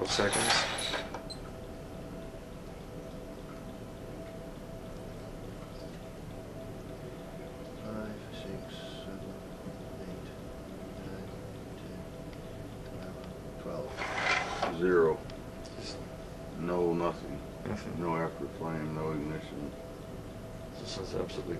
Twelve seconds. Zero. No, nothing. nothing. No after flame, no ignition. This is absolutely